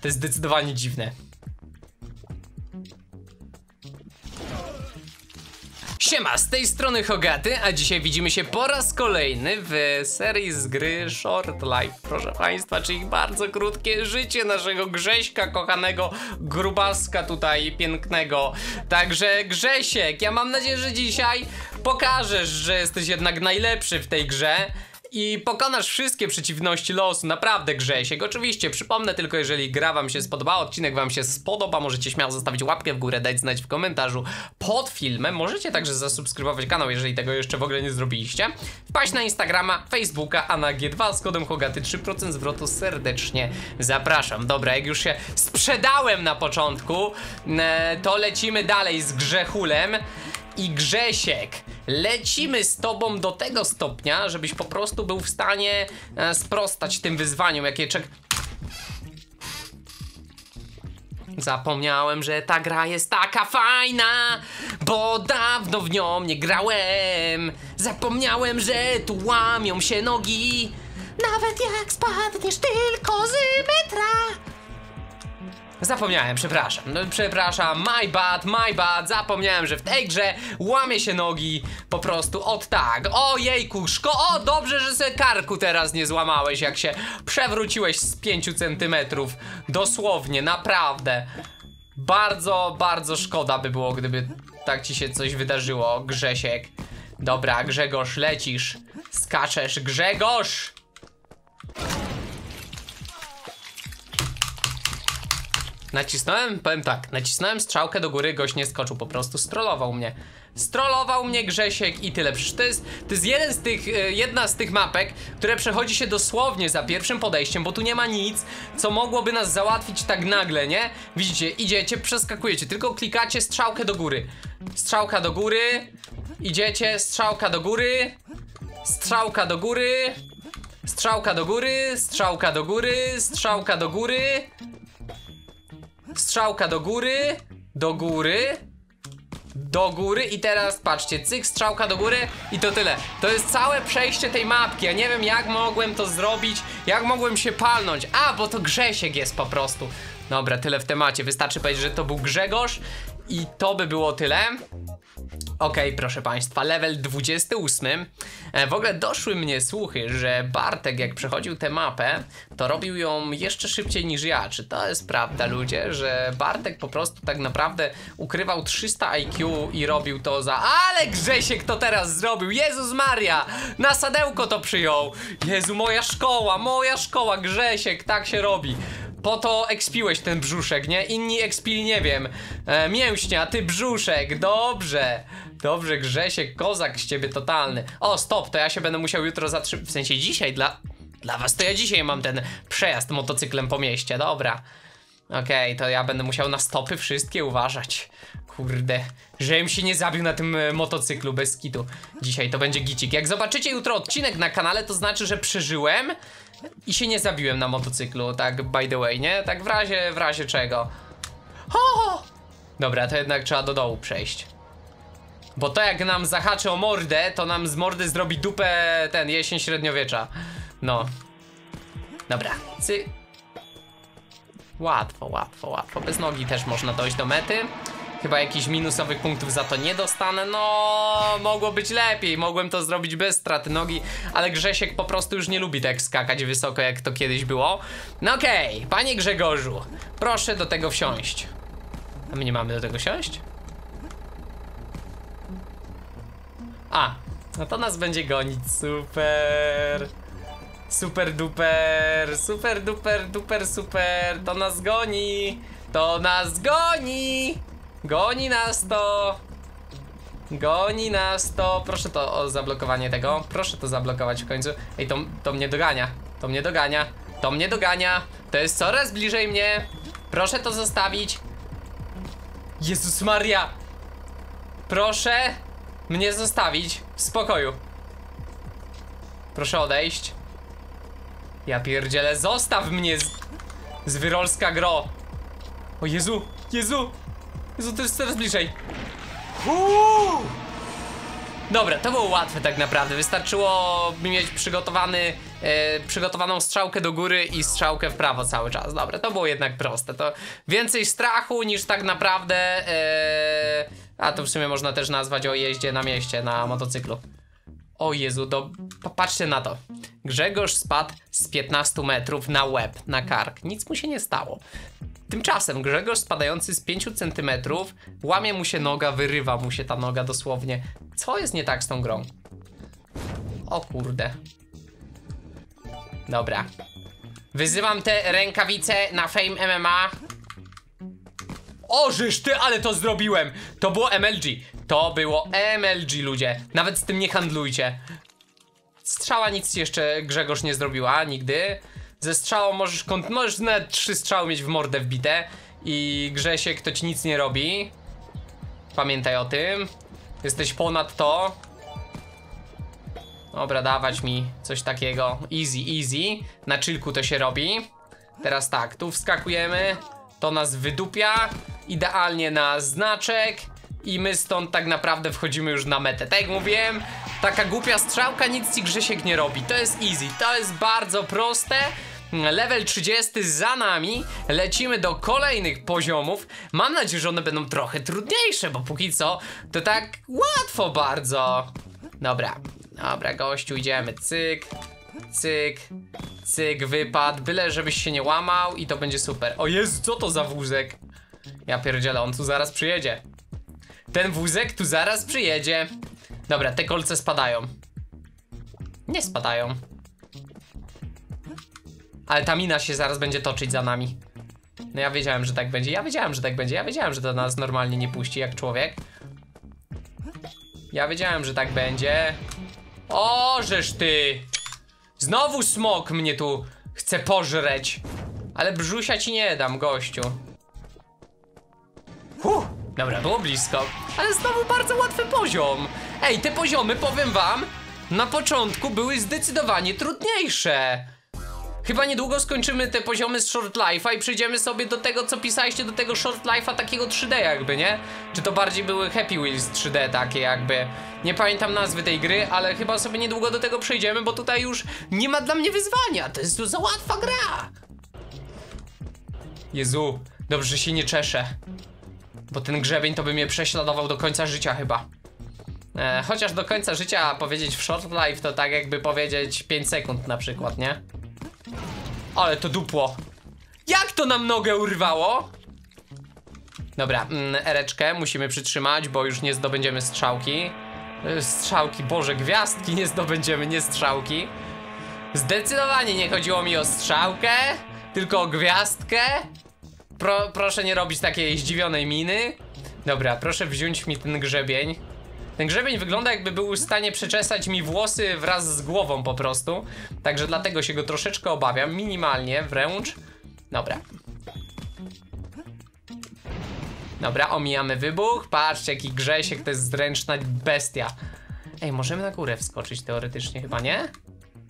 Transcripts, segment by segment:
To jest zdecydowanie dziwne. Siema, z tej strony Hogaty, a dzisiaj widzimy się po raz kolejny w serii z gry Short Life, proszę państwa, czyli bardzo krótkie życie naszego Grześka, kochanego grubaska tutaj pięknego. Także Grzesiek, ja mam nadzieję, że dzisiaj pokażesz, że jesteś jednak najlepszy w tej grze i pokonasz wszystkie przeciwności losu, naprawdę Grzesiek. Oczywiście, przypomnę tylko, jeżeli gra wam się spodobała, odcinek wam się spodoba, możecie śmiało zostawić łapkę w górę, dać znać w komentarzu pod filmem. Możecie także zasubskrybować kanał, jeżeli tego jeszcze w ogóle nie zrobiliście. Wpaść na Instagrama, Facebooka, a na G2 z kodem Hogaty 3% zwrotu serdecznie zapraszam. Dobra, jak już się sprzedałem na początku, e, to lecimy dalej z Grzechulem i Grzesiek. Lecimy z tobą do tego stopnia, żebyś po prostu był w stanie e, sprostać tym wyzwaniom, jakie czek... Zapomniałem, że ta gra jest taka fajna, bo dawno w nią nie grałem. Zapomniałem, że tu łamią się nogi, nawet jak spadniesz tylko z metra. Zapomniałem, przepraszam. No, przepraszam, my bad, my bad. Zapomniałem, że w tej grze łamie się nogi po prostu od tak. O jejku, szko. O, dobrze, że se karku teraz nie złamałeś, jak się przewróciłeś z 5 centymetrów. Dosłownie, naprawdę. Bardzo, bardzo szkoda by było, gdyby tak ci się coś wydarzyło, Grzesiek. Dobra, Grzegorz, lecisz. Skaczesz, Grzegorz! Nacisnąłem, powiem tak, nacisnąłem strzałkę do góry, gość nie skoczył, po prostu strollował mnie. Strollował mnie Grzesiek i tyle. Przecież to jest, to jest jeden z tych, e, jedna z tych mapek, które przechodzi się dosłownie za pierwszym podejściem, bo tu nie ma nic, co mogłoby nas załatwić tak nagle, nie? Widzicie, idziecie, przeskakujecie, tylko klikacie strzałkę do góry. Strzałka do góry, idziecie, strzałka do góry, strzałka do góry, strzałka do góry, strzałka do góry, strzałka do góry, strzałka do góry, do góry, do góry i teraz patrzcie, cyk, strzałka do góry i to tyle. To jest całe przejście tej mapki, ja nie wiem jak mogłem to zrobić, jak mogłem się palnąć. A, bo to Grzesiek jest po prostu. Dobra, tyle w temacie, wystarczy powiedzieć, że to był Grzegorz i to by było tyle. Okej, proszę Państwa, level 28. E, w ogóle doszły mnie słuchy, że Bartek jak przechodził tę mapę, to robił ją jeszcze szybciej niż ja. Czy to jest prawda, ludzie, że Bartek po prostu tak naprawdę ukrywał 300 IQ i robił to za... Ale Grzesiek to teraz zrobił! Jezus Maria! Na sadełko to przyjął! Jezu, moja szkoła, moja szkoła, Grzesiek, tak się robi. Po to ekspiłeś ten brzuszek, nie? Inni ekspili, nie wiem. E, mięśnia, ty brzuszek, dobrze. Dobrze, Grzesiek, kozak z ciebie totalny. O, stop, to ja się będę musiał jutro zatrzymać. W sensie dzisiaj dla. Dla was to ja dzisiaj mam ten przejazd motocyklem po mieście, dobra. Okej, to ja będę musiał na stopy wszystkie uważać. Kurde, żebym się nie zabił na tym e, motocyklu bez kitu. Dzisiaj to będzie gicik. Jak zobaczycie jutro odcinek na kanale, to znaczy, że przeżyłem i się nie zabiłem na motocyklu, tak by the way, nie? Tak w razie, w razie czego. O! Dobra, to jednak trzeba do dołu przejść. Bo to jak nam zahaczy o mordę, to nam z mordy zrobi dupę ten jesień średniowiecza. No. Dobra, cy... Łatwo, łatwo, łatwo. Bez nogi też można dojść do mety. Chyba jakichś minusowych punktów za to nie dostanę. No, mogło być lepiej. Mogłem to zrobić bez straty nogi, ale Grzesiek po prostu już nie lubi tak skakać wysoko, jak to kiedyś było. No okej, okay. panie Grzegorzu, proszę do tego wsiąść. A my nie mamy do tego siąść? A, no to nas będzie gonić, super. Super duper, super duper, duper super, to nas goni, to nas goni, goni nas to, goni nas to, proszę to o zablokowanie tego, proszę to zablokować w końcu, ej to, to mnie dogania, to mnie dogania, to mnie dogania, to jest coraz bliżej mnie, proszę to zostawić, Jezus Maria, proszę mnie zostawić w spokoju, proszę odejść, ja pierdzielę, zostaw mnie z, z Wyrolska Gro. O Jezu, Jezu, Jezu, to jest coraz bliżej. Uuu! Dobra, to było łatwe tak naprawdę. Wystarczyło mi mieć przygotowany e, przygotowaną strzałkę do góry i strzałkę w prawo cały czas. Dobra, to było jednak proste. To więcej strachu niż tak naprawdę. E, a to w sumie można też nazwać o jeździe na mieście na motocyklu. O Jezu, do... popatrzcie na to. Grzegorz spadł z 15 metrów na łeb, na kark. Nic mu się nie stało. Tymczasem Grzegorz spadający z 5 centymetrów łamie mu się noga, wyrywa mu się ta noga dosłownie. Co jest nie tak z tą grą? O kurde. Dobra. Wyzywam te rękawice na Fame MMA. O, żeż ty, ale to zrobiłem! To było MLG. To było MLG, ludzie. Nawet z tym nie handlujcie. Strzała nic jeszcze Grzegorz nie zrobiła, nigdy. Ze strzałą możesz, możesz nawet trzy strzały mieć w mordę wbite. I Grzesiek to ci nic nie robi. Pamiętaj o tym. Jesteś ponad to. Dobra, dawać mi coś takiego. Easy, easy. Na chillku to się robi. Teraz tak, tu wskakujemy. To nas wydupia. Idealnie na znaczek. I my stąd tak naprawdę wchodzimy już na metę. Tak jak mówiłem, taka głupia strzałka nic ci Grzesiek nie robi. To jest easy, to jest bardzo proste. Level 30 za nami, lecimy do kolejnych poziomów. Mam nadzieję, że one będą trochę trudniejsze, bo póki co to tak łatwo bardzo. Dobra, dobra, gościu, idziemy. Cyk, cyk, cyk, wypad. Byle żebyś się nie łamał i to będzie super. O Jezu, co to za wózek? Ja pierdzielę, on tu zaraz przyjedzie. Ten wózek tu zaraz przyjedzie. Dobra, te kolce spadają. Nie spadają. Ale ta mina się zaraz będzie toczyć za nami. No ja wiedziałem, że tak będzie. Ja wiedziałem, że tak będzie. Ja wiedziałem, że to nas normalnie nie puści jak człowiek. Ja wiedziałem, że tak będzie. O, żeż ty! Znowu smok mnie tu chce pożreć. Ale brzusia ci nie dam, gościu. Huh, dobra, było blisko. Ale znowu bardzo łatwy poziom. Ej, te poziomy, powiem wam, na początku były zdecydowanie trudniejsze. Chyba niedługo skończymy te poziomy z Short Life'a i przejdziemy sobie do tego, co pisaliście do tego Short Life'a takiego 3D jakby, nie? Czy to bardziej były Happy Wheels 3D takie jakby. Nie pamiętam nazwy tej gry, ale chyba sobie niedługo do tego przejdziemy, bo tutaj już nie ma dla mnie wyzwania. To jest za łatwa gra. Jezu, dobrze, się nie czeszę. Bo ten grzebień to by mnie prześladował do końca życia chyba. E, chociaż do końca życia powiedzieć w short life to tak jakby powiedzieć 5 sekund na przykład, nie? Ale to dupło. Jak to nam nogę urwało? Dobra, mm, ereczkę musimy przytrzymać, bo już nie zdobędziemy strzałki. E, Strzałki, boże, gwiazdki nie zdobędziemy, nie strzałki. Zdecydowanie nie chodziło mi o strzałkę, tylko o gwiazdkę. Pro, proszę nie robić takiej zdziwionej miny. Dobra, proszę wziąć mi ten grzebień. Ten grzebień wygląda jakby był w stanie przeczesać mi włosy wraz z głową po prostu. Także dlatego się go troszeczkę obawiam, minimalnie wręcz. Dobra. Dobra, omijamy wybuch. Patrzcie, jaki Grzesiek to jest zręczna bestia. Ej, możemy na górę wskoczyć teoretycznie, chyba nie?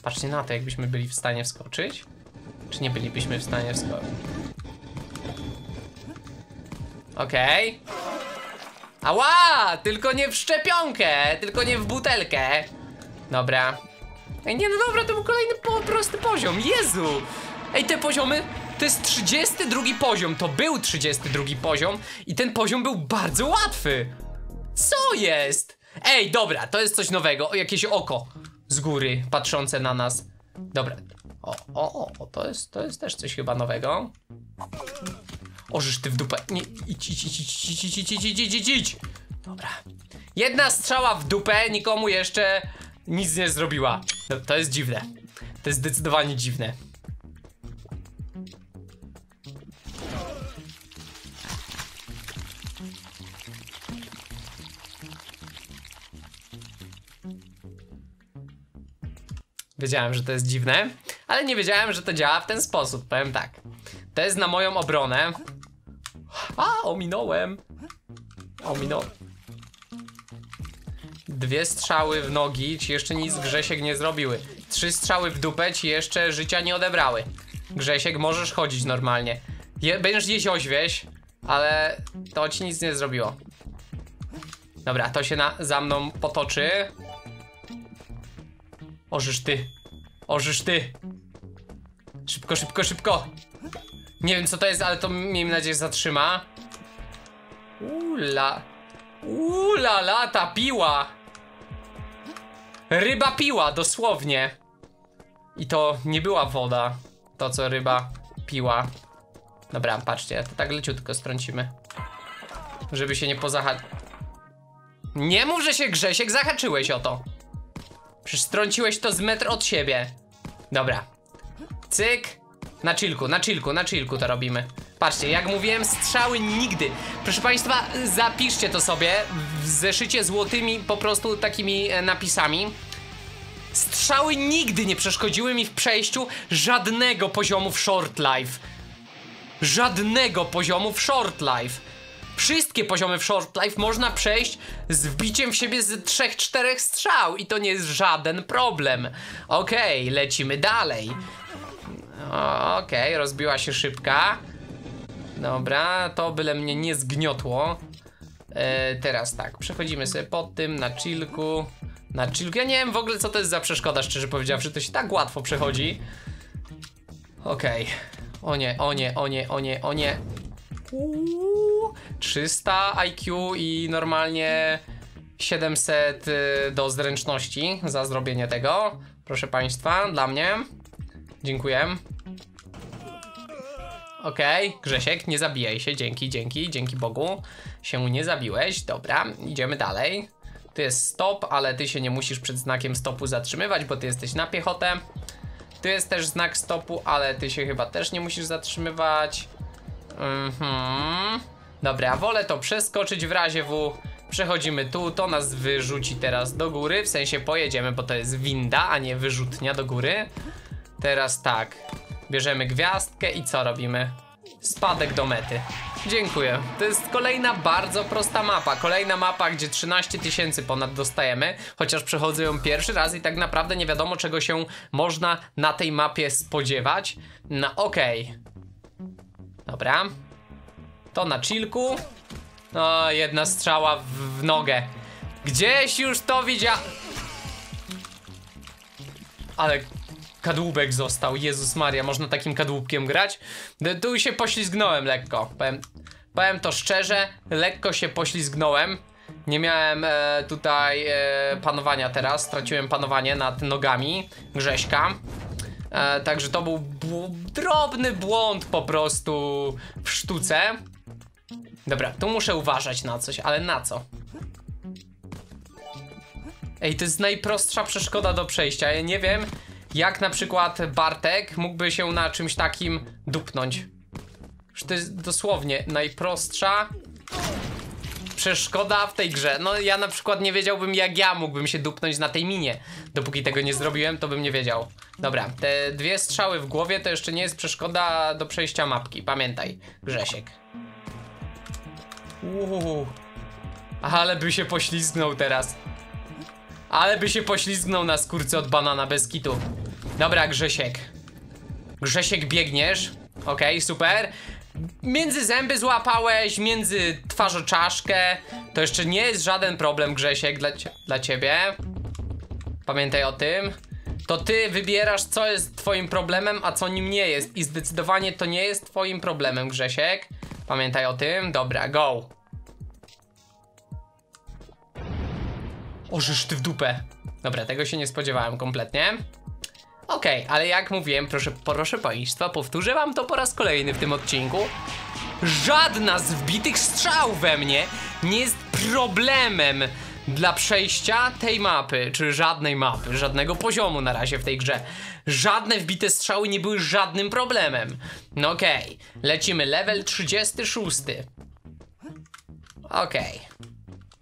Patrzcie na to, jakbyśmy byli w stanie wskoczyć. Czy nie bylibyśmy w stanie wskoczyć? Okej. Ała! Tylko nie w szczepionkę, tylko nie w butelkę. Dobra. Ej, nie, no dobra, to był kolejny po, prosty poziom. Jezu! Ej, te poziomy. To jest 32 poziom. To był 32 poziom. I ten poziom był bardzo łatwy. Co jest? Ej, dobra, to jest coś nowego. O, jakieś oko z góry patrzące na nas. Dobra. O, o, o, to jest, to jest też coś chyba nowego. Ożysz ty w dupę. Nie, idź, idź, idź, idź, idź, idź, idź, idź. Dobra. Jedna strzała w dupę nikomu jeszcze nic nie zrobiła. No, to jest dziwne. To jest zdecydowanie dziwne. Wiedziałem, że to jest dziwne, ale nie wiedziałem, że to działa w ten sposób. Powiem tak. To jest na moją obronę. A, ominąłem. Ominąłem. Dwie strzały w nogi ci jeszcze nic Grzesiek nie zrobiły. Trzy strzały w dupę ci jeszcze życia nie odebrały. Grzesiek, możesz chodzić normalnie. Je, będziesz jeść oźwieś, ale to ci nic nie zrobiło. Dobra, to się na, za mną potoczy. Ożysz ty. Ożysz ty. Szybko, szybko, szybko. Nie wiem co to jest, ale to miejmy nadzieję zatrzyma. Ula. Ula, la, ta piła. Ryba piła, dosłownie. I to nie była woda. To co ryba piła. Dobra, patrzcie, to tak leciutko strącimy. Żeby się nie pozahać. Nie mów, że się Grzesiek zahaczyłeś o to. Przecież strąciłeś to z metr od siebie. Dobra. Cyk. Na chillku, na chillku, na chillku to robimy. Patrzcie, jak mówiłem, strzały nigdy. Proszę Państwa, zapiszcie to sobie w zeszycie złotymi po prostu takimi e, napisami. Strzały nigdy nie przeszkodziły mi w przejściu żadnego poziomu w Short Life. Żadnego poziomu w Short Life. Wszystkie poziomy w Short Life można przejść z wbiciem w siebie z 3-4 strzał i to nie jest żaden problem. Okej, lecimy dalej. Okej, rozbiła się szybka. Dobra, to byle mnie nie zgniotło. E, teraz tak, przechodzimy sobie pod tym na chillku. Na chillku. Ja nie wiem w ogóle co to jest za przeszkoda, szczerze powiedziawszy, to się tak łatwo przechodzi. Okej. O nie, o nie, o nie, o nie, o nie. Uuu, 300 IQ i normalnie 700 y, do zręczności za zrobienie tego. Proszę Państwa, dla mnie. Dziękuję. Okej, Grzesiek, nie zabijaj się, dzięki, dzięki, dzięki Bogu. Się nie zabiłeś, dobra, idziemy dalej. Tu jest stop, ale ty się nie musisz przed znakiem stopu zatrzymywać, bo ty jesteś na piechotę. Tu jest też znak stopu, ale ty się chyba też nie musisz zatrzymywać. Mhm. Dobra, wolę to przeskoczyć w razie W. Przechodzimy tu, to nas wyrzuci teraz do góry, w sensie pojedziemy, bo to jest winda, a nie wyrzutnia do góry. Teraz tak, bierzemy gwiazdkę i co robimy? Spadek do mety. Dziękuję. To jest kolejna bardzo prosta mapa. Kolejna mapa, gdzie 13 tysięcy ponad dostajemy, chociaż przechodzę ją pierwszy raz i tak naprawdę nie wiadomo czego się można na tej mapie spodziewać. No okej. Dobra. To na chillku. No, jedna strzała w, w nogę. Gdzieś już to widział. Ale kadłubek został. Jezus Maria, można takim kadłubkiem grać? Tu się poślizgnąłem lekko. Powiem, powiem to szczerze, lekko się poślizgnąłem. Nie miałem e, tutaj e, panowania teraz. Straciłem panowanie nad nogami Grześka. E, także to był drobny błąd po prostu w sztuce. Dobra, tu muszę uważać na coś, ale na co? Ej, to jest najprostsza przeszkoda do przejścia. Ja nie wiem, jak na przykład Bartek mógłby się na czymś takim dupnąć. To jest dosłownie najprostsza przeszkoda w tej grze. No ja na przykład nie wiedziałbym jak ja mógłbym się dupnąć na tej minie. Dopóki tego nie zrobiłem, to bym nie wiedział. Dobra, te dwie strzały w głowie to jeszcze nie jest przeszkoda do przejścia mapki. Pamiętaj, Grzesiek. Uuu. Ale by się poślizgnął teraz. Ale by się poślizgnął na skórce od banana bez kitu. Dobra, Grzesiek. Grzesiek biegniesz. Okej, super. Między zęby złapałeś, między twarzoczaszkę. To jeszcze nie jest żaden problem, Grzesiek, dla, dla ciebie. Pamiętaj o tym. To ty wybierasz, co jest twoim problemem, a co nim nie jest. I zdecydowanie to nie jest twoim problemem, Grzesiek. Pamiętaj o tym. Dobra, go. Ożysz ty w dupę. Dobra, tego się nie spodziewałem kompletnie. Okej, ale jak mówiłem, proszę, proszę Państwa, powtórzę wam to po raz kolejny w tym odcinku. Żadna z wbitych strzał we mnie nie jest problemem dla przejścia tej mapy, czy żadnej mapy, żadnego poziomu na razie w tej grze. Żadne wbite strzały nie były żadnym problemem. No okej, lecimy level 36. Okej.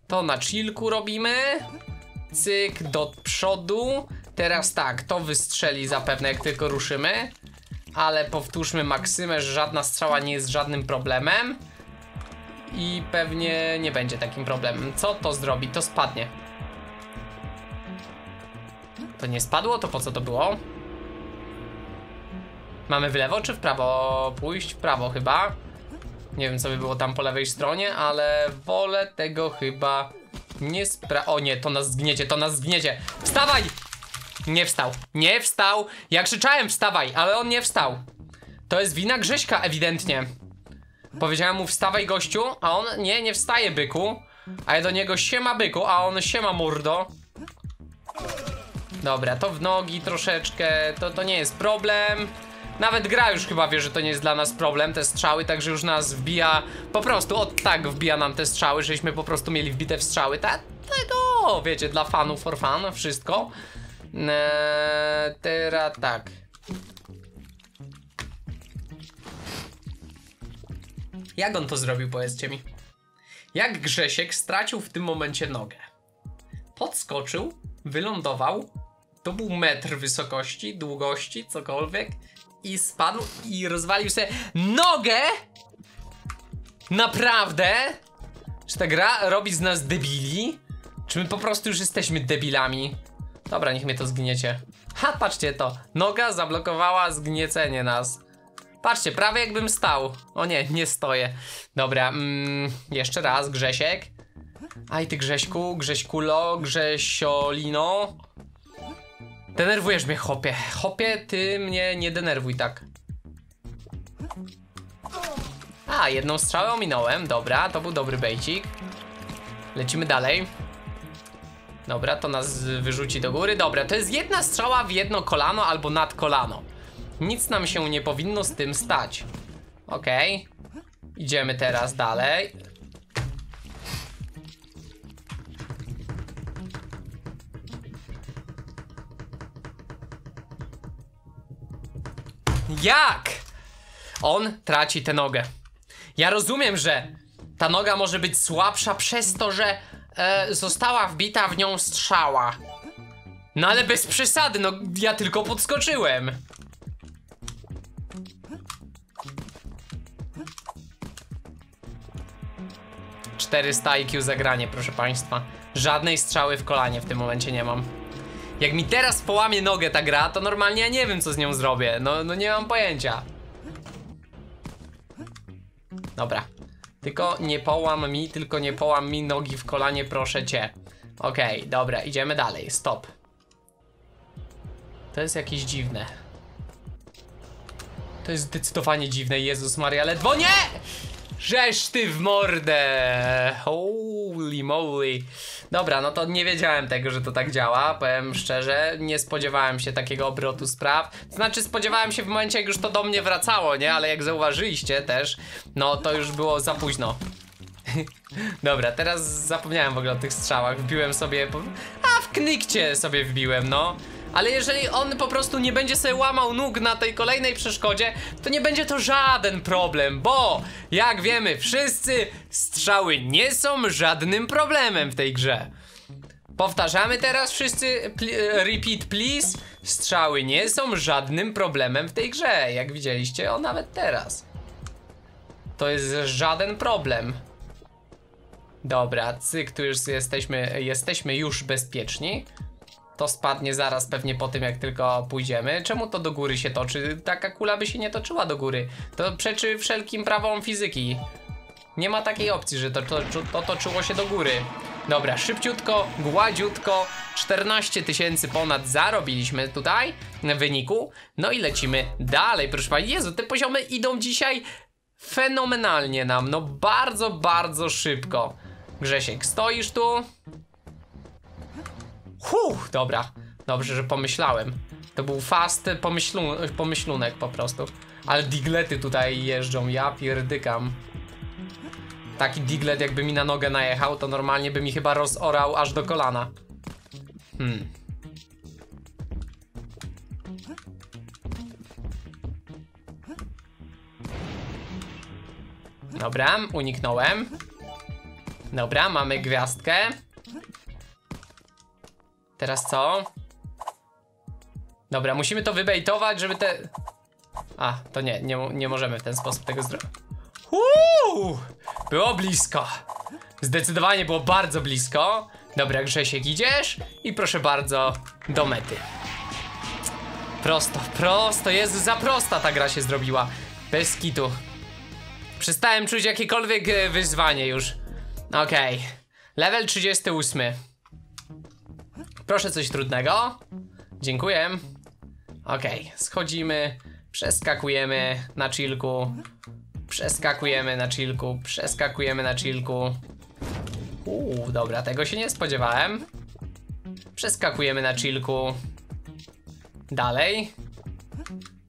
To na chillku robimy. Cyk do przodu. Teraz tak, to wystrzeli zapewne jak tylko ruszymy. Ale powtórzmy maksymę, że żadna strzała nie jest żadnym problemem. I pewnie nie będzie takim problemem. Co to zrobi? To spadnie. To nie spadło? To po co to było? Mamy w lewo czy w prawo pójść? W prawo chyba. Nie wiem co by było tam po lewej stronie, ale wolę tego chyba nie spra... O nie, to nas zgniecie, to nas zgniecie. Wstawaj! Nie wstał. Nie wstał. Ja krzyczałem wstawaj, ale on nie wstał. To jest wina Grześka ewidentnie. Powiedziałem mu wstawaj gościu, a on nie, nie wstaje byku. A ja do niego siema byku, a on siema murdo. Dobra, to w nogi troszeczkę, to, to nie jest problem. Nawet gra już chyba wie, że to nie jest dla nas problem, te strzały, także już nas wbija, po prostu od tak wbija nam te strzały, żeśmy po prostu mieli wbite w strzały, tego, wiecie, dla fanów, for fun, wszystko. Eee, teraz tak. Jak on to zrobił, powiedzcie mi? Jak Grzesiek stracił w tym momencie nogę? Podskoczył, wylądował, to był metr wysokości, długości, cokolwiek i spadł i rozwalił sobie nogę? Naprawdę? Czy ta gra robi z nas debili? Czy my po prostu już jesteśmy debilami? Dobra, niech mnie to zgniecie. Ha, patrzcie to. Noga zablokowała zgniecenie nas. Patrzcie, prawie jakbym stał. O nie, nie stoję. Dobra, mm, jeszcze raz, Grzesiek. Aj ty Grześku, Grześkulo, Grzesiolino. Denerwujesz mnie, chopie. Chopie, ty mnie nie denerwuj tak. A, jedną strzałę ominąłem, dobra, to był dobry bejcik. Lecimy dalej. Dobra, to nas wyrzuci do góry. Dobra, to jest jedna strzała w jedno kolano albo nad kolano. Nic nam się nie powinno z tym stać. Okej. Idziemy teraz dalej. Jak? On traci tę nogę. Ja rozumiem, że ta noga może być słabsza przez to, że e, została wbita w nią strzała. No ale bez przesady, no ja tylko podskoczyłem. ...400 IQ zagranie, proszę państwa. Żadnej strzały w kolanie w tym momencie nie mam. Jak mi teraz połamie nogę ta gra, to normalnie ja nie wiem co z nią zrobię. No, no nie mam pojęcia. Dobra. Tylko nie połam mi, tylko nie połam mi nogi w kolanie, proszę cię. Okej, okay, dobra, idziemy dalej. Stop. To jest jakieś dziwne. To jest zdecydowanie dziwne, Jezus Maria, ledwo nie! Żeż ty w mordę! Holy moly. Dobra, no to nie wiedziałem tego, że to tak działa, powiem szczerze. Nie spodziewałem się takiego obrotu spraw. Znaczy, spodziewałem się w momencie, jak już to do mnie wracało, nie? Ale jak zauważyliście też, no to już było za późno. Dobra, teraz zapomniałem w ogóle o tych strzałach. Wbiłem sobie. A w knikcie sobie wbiłem, no. Ale jeżeli on po prostu nie będzie sobie łamał nóg na tej kolejnej przeszkodzie, to nie będzie to żaden problem, bo jak wiemy wszyscy, strzały nie są żadnym problemem w tej grze. Powtarzamy teraz wszyscy, repeat please, strzały nie są żadnym problemem w tej grze, jak widzieliście, o nawet teraz. To jest żaden problem. Dobra, cyk, tu już jesteśmy, jesteśmy już bezpieczni. To spadnie zaraz pewnie po tym, jak tylko pójdziemy. Czemu to do góry się toczy? Taka kula by się nie toczyła do góry. To przeczy wszelkim prawom fizyki. Nie ma takiej opcji, że to, to, to toczyło się do góry. Dobra, szybciutko, gładziutko, 14 tysięcy ponad zarobiliśmy tutaj w wyniku. No i lecimy dalej, proszę Państwa. Jezu, te poziomy idą dzisiaj fenomenalnie nam, no bardzo, bardzo szybko. Grzesiek, stoisz tu? Huh, dobra. Dobrze, że pomyślałem. To był fast pomyślu pomyślunek po prostu. Ale diglety tutaj jeżdżą, ja pierdykam. Taki diglet jakby mi na nogę najechał, to normalnie by mi chyba rozorał aż do kolana. Hmm. Dobra, uniknąłem. Dobra, mamy gwiazdkę. Teraz co? Dobra, musimy to wybejtować, żeby te... A, to nie, nie, nie możemy w ten sposób tego zrobić. Uuu, było blisko. Zdecydowanie było bardzo blisko. Dobra, Grzesiek, idziesz i proszę bardzo, do mety. Prosto, prosto, Jezu, za prosta ta gra się zrobiła. Bez kitu. Przestałem czuć jakiekolwiek e, wyzwanie już. Okej. Okay. Level 38. Proszę coś trudnego. Dziękuję. Okej, schodzimy, przeskakujemy na chillku, przeskakujemy na chillku, przeskakujemy na chillku. Uuu, dobra, tego się nie spodziewałem. Przeskakujemy na chillku. Dalej.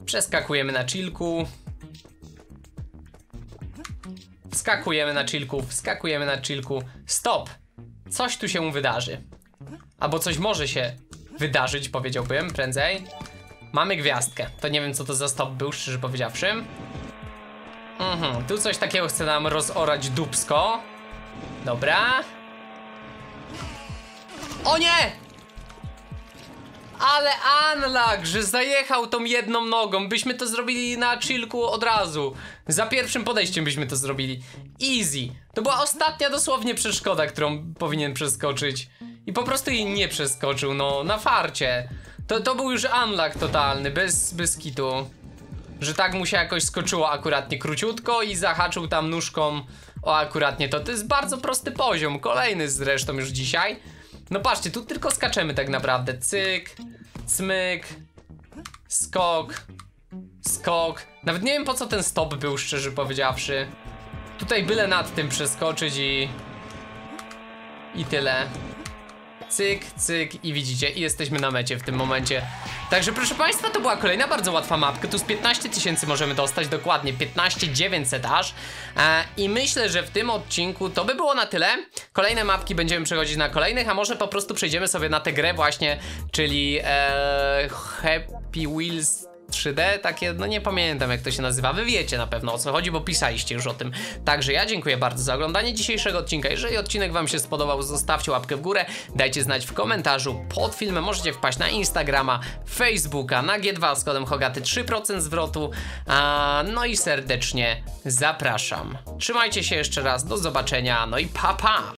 Przeskakujemy na chillku. Wskakujemy na chillku, wskakujemy na chillku. Stop! Coś tu się wydarzy. Albo coś może się wydarzyć, powiedziałbym, prędzej. Mamy gwiazdkę. To nie wiem, co to za stop był, szczerze powiedziawszy. Mhm, tu coś takiego chce nam rozorać dupsko. Dobra. O nie! Ale unluck, że zajechał tą jedną nogą. Byśmy to zrobili na chillku od razu. Za pierwszym podejściem byśmy to zrobili. Easy. To była ostatnia dosłownie przeszkoda, którą powinien przeskoczyć. I po prostu jej nie przeskoczył, no, na farcie. To, to był już unluck totalny, bez, bez kitu. Że tak mu się jakoś skoczyło akuratnie króciutko i zahaczył tam nóżką o akuratnie to. To jest bardzo prosty poziom, kolejny zresztą już dzisiaj. No patrzcie, tu tylko skaczemy tak naprawdę. Cyk, cmyk, skok, skok. Nawet nie wiem po co ten stop był, szczerze powiedziawszy. Tutaj byle nad tym przeskoczyć i... I tyle. Cyk, cyk i widzicie, i jesteśmy na mecie w tym momencie. Także proszę Państwa, to była kolejna bardzo łatwa mapka. Tu z 15 tysięcy możemy dostać, dokładnie 15 900 aż. E, I myślę, że w tym odcinku to by było na tyle. Kolejne mapki będziemy przechodzić na kolejnych, a może po prostu przejdziemy sobie na tę grę właśnie, czyli e, Happy Wheels 3D, takie, no nie pamiętam jak to się nazywa, wy wiecie na pewno o co chodzi, bo pisaliście już o tym. Także ja dziękuję bardzo za oglądanie dzisiejszego odcinka. Jeżeli odcinek wam się spodobał, zostawcie łapkę w górę, dajcie znać w komentarzu pod filmem, możecie wpaść na Instagrama, Facebooka, na G2 z kodem Hogaty 3% zwrotu, a, no i serdecznie zapraszam. Trzymajcie się jeszcze raz, do zobaczenia, no i pa pa!